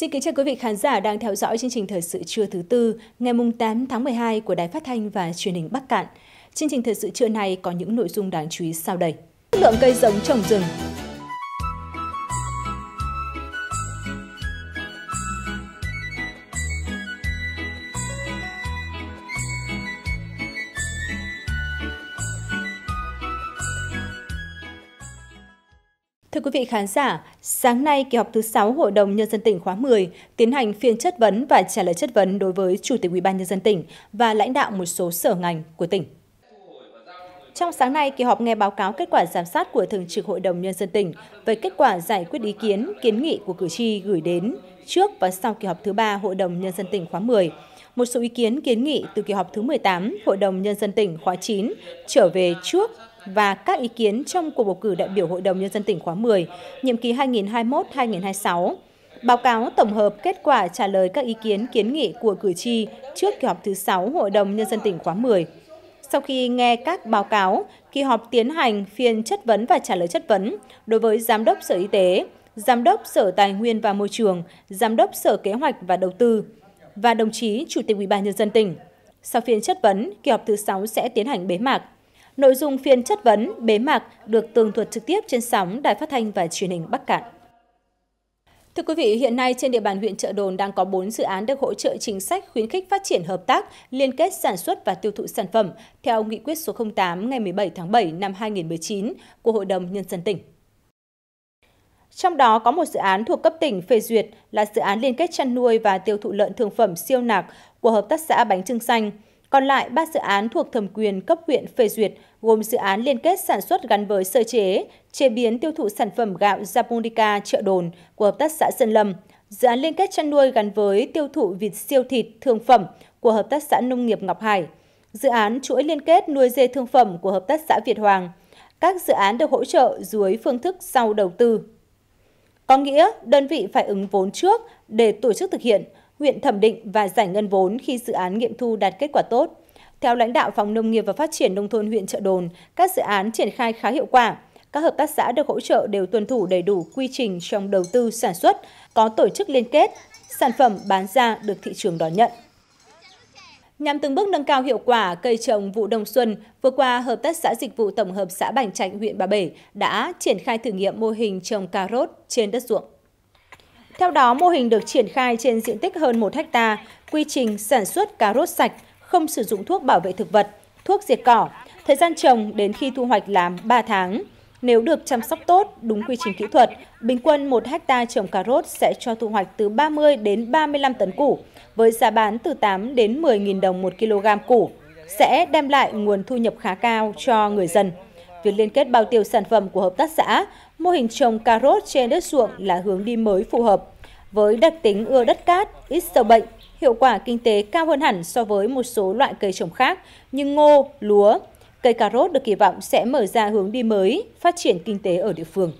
Xin kính chào quý vị khán giả đang theo dõi chương trình thời sự trưa thứ tư, ngày 8 tháng 12 của Đài Phát thanh và Truyền hình Bắc Cạn. Chương trình thời sự trưa này có những nội dung đáng chú ý sau đây. Lượng cây giống trồng rừng Thưa quý vị khán giả, sáng nay kỳ họp thứ 6 Hội đồng Nhân dân tỉnh khóa 10 tiến hành phiên chất vấn và trả lời chất vấn đối với Chủ tịch ủy ban nhân dân tỉnh và lãnh đạo một số sở ngành của tỉnh. Trong sáng nay, kỳ họp nghe báo cáo kết quả giám sát của Thường trực Hội đồng Nhân dân tỉnh về kết quả giải quyết ý kiến, kiến nghị của cử tri gửi đến trước và sau kỳ họp thứ 3 Hội đồng Nhân dân tỉnh khóa 10. Một số ý kiến kiến nghị từ kỳ họp thứ 18 Hội đồng Nhân dân tỉnh khóa 9 trở về trước và các ý kiến trong cuộc bầu cử đại biểu Hội đồng Nhân dân tỉnh khóa 10, nhiệm kỳ 2021-2026. Báo cáo tổng hợp kết quả trả lời các ý kiến kiến nghị của cử tri trước kỳ họp thứ 6 Hội đồng Nhân dân tỉnh khóa 10. Sau khi nghe các báo cáo, kỳ họp tiến hành phiên chất vấn và trả lời chất vấn đối với Giám đốc Sở Y tế, Giám đốc Sở Tài nguyên và Môi trường, Giám đốc Sở Kế hoạch và Đầu tư và đồng chí Chủ tịch Ủy ban nhân dân tỉnh. Sau phiên chất vấn, kỳ họp thứ 6 sẽ tiến hành bế mạc. Nội dung phiên chất vấn bế mạc được tường thuật trực tiếp trên sóng Đài Phát thanh và Truyền hình Bắc Cạn. Thưa quý vị, hiện nay trên địa bàn huyện Trợ Đồn đang có 4 dự án được hỗ trợ chính sách khuyến khích phát triển hợp tác, liên kết sản xuất và tiêu thụ sản phẩm theo nghị quyết số 08 ngày 17 tháng 7 năm 2019 của Hội đồng Nhân dân tỉnh. Trong đó có một dự án thuộc cấp tỉnh phê duyệt là dự án liên kết chăn nuôi và tiêu thụ lợn thương phẩm siêu nạc của Hợp tác xã Bánh Trưng Xanh – còn lại, ba dự án thuộc thẩm quyền cấp huyện phê duyệt gồm dự án liên kết sản xuất gắn với sơ chế, chế biến tiêu thụ sản phẩm gạo Japonica chợ đồn của Hợp tác xã Sơn Lâm, dự án liên kết chăn nuôi gắn với tiêu thụ vịt siêu thịt thương phẩm của Hợp tác xã Nông nghiệp Ngọc Hải, dự án chuỗi liên kết nuôi dê thương phẩm của Hợp tác xã Việt Hoàng. Các dự án được hỗ trợ dưới phương thức sau đầu tư. Có nghĩa đơn vị phải ứng vốn trước để tổ chức thực hiện, huyện thẩm định và giải ngân vốn khi dự án nghiệm thu đạt kết quả tốt. Theo lãnh đạo Phòng Nông nghiệp và Phát triển Nông thôn huyện Trợ Đồn, các dự án triển khai khá hiệu quả. Các hợp tác xã được hỗ trợ đều tuân thủ đầy đủ quy trình trong đầu tư sản xuất, có tổ chức liên kết, sản phẩm bán ra được thị trường đón nhận. Nhằm từng bước nâng cao hiệu quả cây trồng vụ đông xuân, vừa qua Hợp tác xã Dịch vụ Tổng hợp xã Bành Trạch, huyện Bà Bể đã triển khai thử nghiệm mô hình trồng cà rốt trên đất ruộng. Theo đó, mô hình được triển khai trên diện tích hơn 1 hecta, quy trình sản xuất cà rốt sạch, không sử dụng thuốc bảo vệ thực vật, thuốc diệt cỏ. Thời gian trồng đến khi thu hoạch là 3 tháng. Nếu được chăm sóc tốt, đúng quy trình kỹ thuật, bình quân 1 hecta trồng cà rốt sẽ cho thu hoạch từ 30 đến 35 tấn củ, với giá bán từ 8 đến 10.000 đồng 1 kg củ, sẽ đem lại nguồn thu nhập khá cao cho người dân. Việc liên kết bao tiêu sản phẩm của hợp tác xã, mô hình trồng cà rốt trên đất ruộng là hướng đi mới phù hợp. Với đặc tính ưa đất cát, ít sâu bệnh, hiệu quả kinh tế cao hơn hẳn so với một số loại cây trồng khác như ngô, lúa. Cây cà rốt được kỳ vọng sẽ mở ra hướng đi mới, phát triển kinh tế ở địa phương.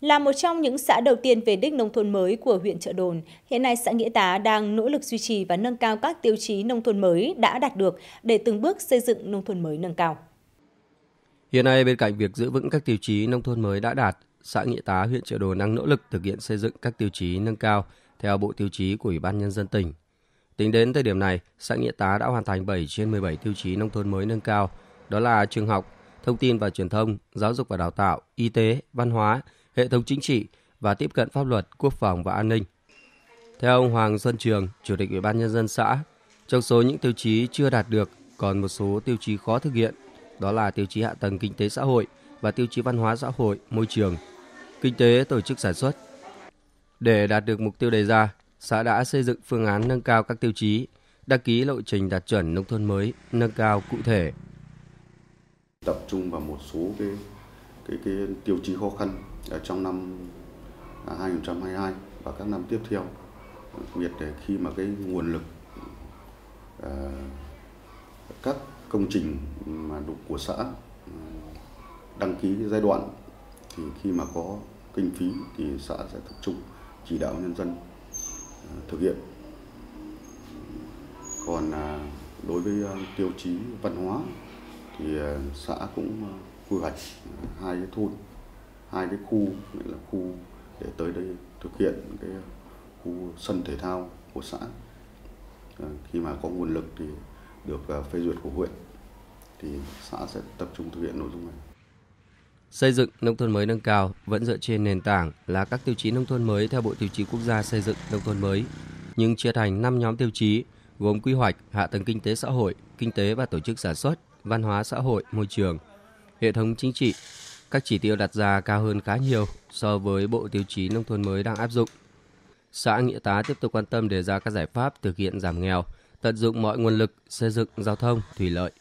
Là một trong những xã đầu tiên về đích nông thôn mới của huyện Trợ Đồn, hiện nay xã Nghĩa Tá đang nỗ lực duy trì và nâng cao các tiêu chí nông thôn mới đã đạt được để từng bước xây dựng nông thôn mới nâng cao. Hiện nay bên cạnh việc giữ vững các tiêu chí nông thôn mới đã đạt, xã Nghĩa Tá, huyện Trợ Đồn đang nỗ lực thực hiện xây dựng các tiêu chí nâng cao theo bộ tiêu chí của Ủy ban Nhân dân tỉnh. Tính đến thời điểm này, xã Nghĩa Tá đã hoàn thành 7 trên 17 tiêu chí nông thôn mới nâng cao, đó là trường học, thông tin và truyền thông, giáo dục và đào tạo, y tế, văn hóa, hệ thống chính trị và tiếp cận pháp luật, quốc phòng và an ninh. Theo ông Hoàng Xuân Trường, Chủ tịch Ủy ban Nhân dân xã, trong số những tiêu chí chưa đạt được còn một số tiêu chí khó thực hiện, đó là tiêu chí hạ tầng kinh tế xã hội và tiêu chí văn hóa xã hội, môi trường, kinh tế tổ chức sản xuất. Để đạt được mục tiêu đề ra, xã đã xây dựng phương án nâng cao các tiêu chí, đăng ký lộ trình đạt chuẩn nông thôn mới nâng cao cụ thể. Tập trung vào một số cái cái cái tiêu chí khó khăn ở trong năm à, 2022 và các năm tiếp theo. Đặc biệt để khi mà cái nguồn lực uh, các công trình mà của xã à, đăng ký giai đoạn thì khi mà có kinh phí thì xã sẽ tập trung chỉ đạo nhân dân ờ, thực hiện còn à, đối với ờ, tiêu chí văn hóa thì ờ, xã cũng quy hoạch hai cái thôn, hai cái khu là khu để tới đây thực hiện cái khu sân thể thao của xã. Khi mà có nguồn lực thì được phê duyệt của huyện thì xã sẽ tập trung thực hiện nội dung này. Xây dựng nông thôn mới nâng cao vẫn dựa trên nền tảng là các tiêu chí nông thôn mới theo Bộ Tiêu chí Quốc gia xây dựng nông thôn mới, nhưng chia thành 5 nhóm tiêu chí gồm quy hoạch, hạ tầng kinh tế xã hội, kinh tế và tổ chức sản xuất, văn hóa xã hội, môi trường, hệ thống chính trị. Các chỉ tiêu đặt ra cao hơn khá nhiều so với Bộ Tiêu chí nông thôn mới đang áp dụng. Xã Nghĩa Tá tiếp tục quan tâm đề ra các giải pháp thực hiện giảm nghèo, tận dụng mọi nguồn lực xây dựng giao thông, thủy lợi.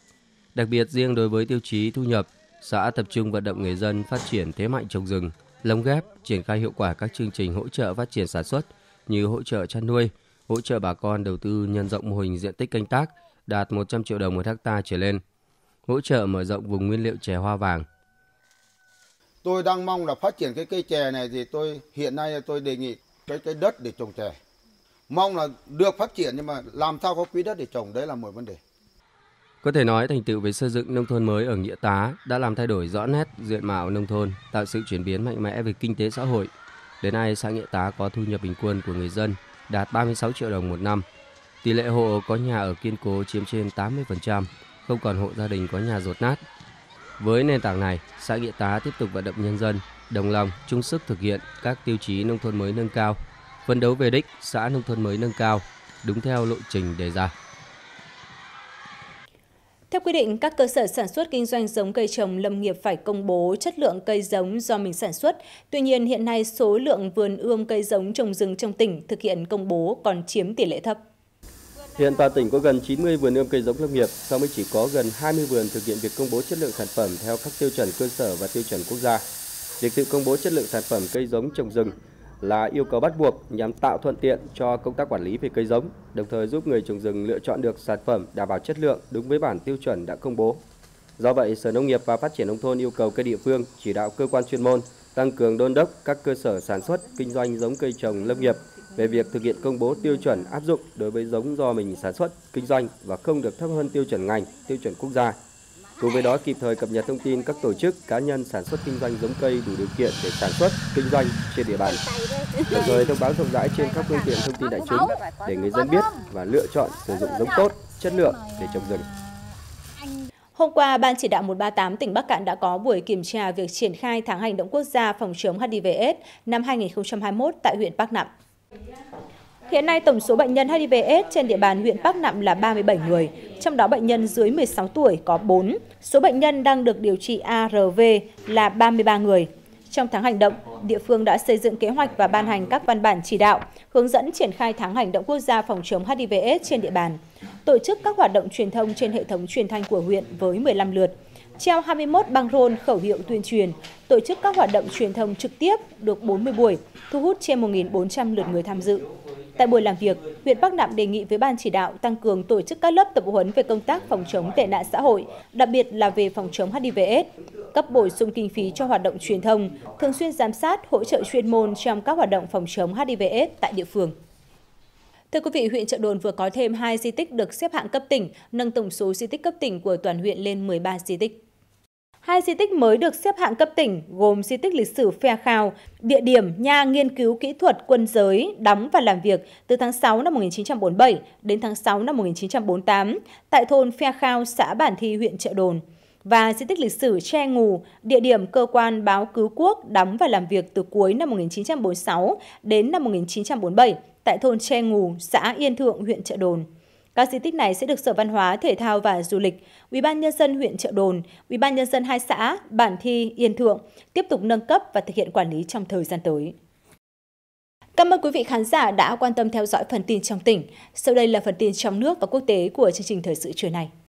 Đặc biệt riêng đối với tiêu chí thu nhập, xã tập trung vận động người dân phát triển thế mạnh trồng rừng, lồng ghép, triển khai hiệu quả các chương trình hỗ trợ phát triển sản xuất như hỗ trợ chăn nuôi, hỗ trợ bà con đầu tư nhân rộng mô hình diện tích canh tác đạt 100 triệu đồng một hecta trở lên, hỗ trợ mở rộng vùng nguyên liệu chè hoa vàng. Tôi đang mong là phát triển cái cây chè này thì tôi hiện nay tôi đề nghị cái cái đất để trồng chè. Mong là được phát triển nhưng mà làm sao có quỹ đất để trồng đấy là một vấn đề. Có thể nói thành tựu về xây dựng nông thôn mới ở Nghĩa Tá đã làm thay đổi rõ nét diện mạo nông thôn, tạo sự chuyển biến mạnh mẽ về kinh tế xã hội. Đến nay, xã Nghĩa Tá có thu nhập bình quân của người dân đạt 36 triệu đồng một năm. Tỷ lệ hộ có nhà ở kiên cố chiếm trên 80%, không còn hộ gia đình có nhà rột nát. Với nền tảng này, xã Nghĩa Tá tiếp tục vận động nhân dân đồng lòng chung sức thực hiện các tiêu chí nông thôn mới nâng cao, phấn đấu về đích xã nông thôn mới nâng cao đúng theo lộ trình đề ra. Theo quy định, các cơ sở sản xuất kinh doanh giống cây trồng lâm nghiệp phải công bố chất lượng cây giống do mình sản xuất. Tuy nhiên, hiện nay số lượng vườn ươm cây giống trồng rừng trong tỉnh thực hiện công bố còn chiếm tỷ lệ thấp. Hiện toàn tỉnh có gần 90 vườn ươm cây giống lâm nghiệp, song mới chỉ có gần 20 vườn thực hiện việc công bố chất lượng sản phẩm theo các tiêu chuẩn cơ sở và tiêu chuẩn quốc gia. Việc tự công bố chất lượng sản phẩm cây giống trồng rừng là yêu cầu bắt buộc nhằm tạo thuận tiện cho công tác quản lý về cây giống, đồng thời giúp người trồng rừng lựa chọn được sản phẩm đảm bảo chất lượng đúng với bản tiêu chuẩn đã công bố. Do vậy, Sở Nông nghiệp và Phát triển nông thôn yêu cầu các địa phương chỉ đạo cơ quan chuyên môn tăng cường đôn đốc các cơ sở sản xuất kinh doanh giống cây trồng lâm nghiệp về việc thực hiện công bố tiêu chuẩn áp dụng đối với giống do mình sản xuất, kinh doanh và không được thấp hơn tiêu chuẩn ngành, tiêu chuẩn quốc gia Cùng với đó kịp thời cập nhật thông tin các tổ chức, cá nhân sản xuất kinh doanh giống cây đủ điều kiện để sản xuất, kinh doanh trên địa bàn. Đồng thời thông báo rộng rãi trên các phương tiện thông tin đại chúng để người dân biết và lựa chọn sử dụng giống tốt, chất lượng để trồng rừng. Hôm qua, Ban chỉ đạo 138 tỉnh Bắc Cạn đã có buổi kiểm tra việc triển khai tháng hành động quốc gia phòng chống HIV/AIDS năm 2021 tại huyện Bắc Nẵm. Hiện nay tổng số bệnh nhân hivs trên địa bàn huyện Bắc Nạm là 37 người, trong đó bệnh nhân dưới 16 tuổi có 4, số bệnh nhân đang được điều trị ARV là 33 người. Trong tháng hành động, địa phương đã xây dựng kế hoạch và ban hành các văn bản chỉ đạo, hướng dẫn triển khai tháng hành động quốc gia phòng chống hivs trên địa bàn, tổ chức các hoạt động truyền thông trên hệ thống truyền thanh của huyện với 15 lượt, treo 21 băng rôn khẩu hiệu tuyên truyền, tổ chức các hoạt động truyền thông trực tiếp được 40 buổi, thu hút trên 1.400 lượt người tham dự. Tại buổi làm việc, huyện Bắc Nạm đề nghị với ban chỉ đạo tăng cường tổ chức các lớp tập huấn về công tác phòng chống tệ nạn xã hội, đặc biệt là về phòng chống HIV/AIDS, cấp bổ sung kinh phí cho hoạt động truyền thông, thường xuyên giám sát, hỗ trợ chuyên môn trong các hoạt động phòng chống HIV/AIDS tại địa phương. Thưa quý vị, huyện Trợ Đồn vừa có thêm 2 di tích được xếp hạng cấp tỉnh, nâng tổng số di tích cấp tỉnh của toàn huyện lên 13 di tích. Hai di tích mới được xếp hạng cấp tỉnh gồm di tích lịch sử Phe Khao, địa điểm nhà nghiên cứu kỹ thuật quân giới đóng và làm việc từ tháng 6 năm 1947 đến tháng 6 năm 1948 tại thôn Phe Khao, xã Bản Thi, huyện Trợ Đồn và di tích lịch sử Tre Ngù, địa điểm cơ quan báo cứu quốc đóng và làm việc từ cuối năm 1946 đến năm 1947 tại thôn Tre Ngù, xã Yên Thượng, huyện Trợ Đồn. Các di tích này sẽ được Sở Văn hóa, Thể thao và Du lịch, Ủy ban nhân dân huyện Trợ Đồn, Ủy ban nhân dân hai xã Bản Thi, Yên Thượng tiếp tục nâng cấp và thực hiện quản lý trong thời gian tới. Cảm ơn quý vị khán giả đã quan tâm theo dõi phần tin trong tỉnh. Sau đây là phần tin trong nước và quốc tế của chương trình thời sự trưa này.